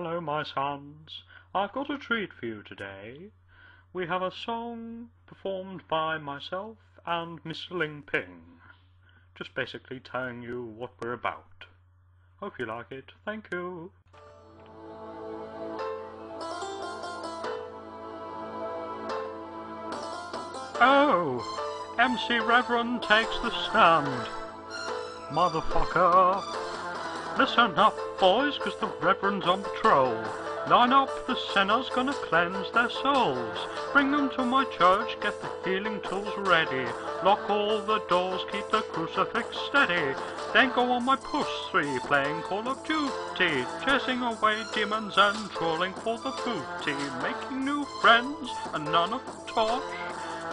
Hello, my sons. I've got a treat for you today. We have a song performed by myself and Mr. Ling Ping. Just basically telling you what we're about. Hope you like it. Thank you. Oh, MC Reverend takes the stand. Motherfucker. Listen up, boys, 'cause the Reverend's on patrol. Line up, the sinner's gonna cleanse their souls. Bring them to my church, get the healing tools ready. Lock all the doors, keep the crucifix steady. Then go on my push three, playing Call of Duty. Chasing away demons and trolling for the booty. Making new friends, and none of the tosh.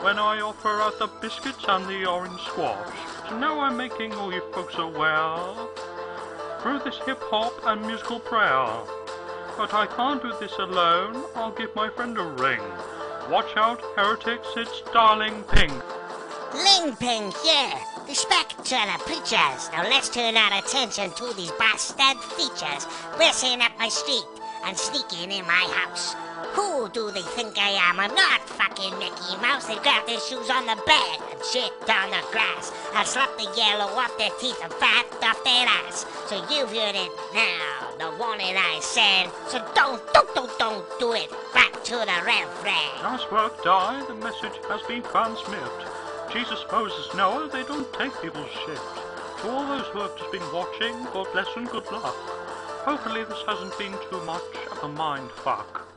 When I offer out the biscuits and the orange squash. So now I'm making all you folks aware through this hip hop and musical prayer. But I can't do this alone, I'll give my friend a ring. Watch out, heretics, it's Dai Ling Ping. Ling Ping here. The preachers. Now let's turn our attention to these bastard features. Whistling up my street and sneaking in my house. Who do they think I am? I'm not fucking Mickey Mouse. They've got their shoes on the bed shit on the grass. I slap the yellow off their teeth and fat off their ass. So you've heard it now, the warning I said. So don't, don't, don't, don't do it. Back to the reverend. Nice work, Dai. The message has been transmitted. Jesus, Moses, Noah, they don't take people's shit. To all those who have just been watching, God bless and good luck. Hopefully this hasn't been too much of a mind fuck.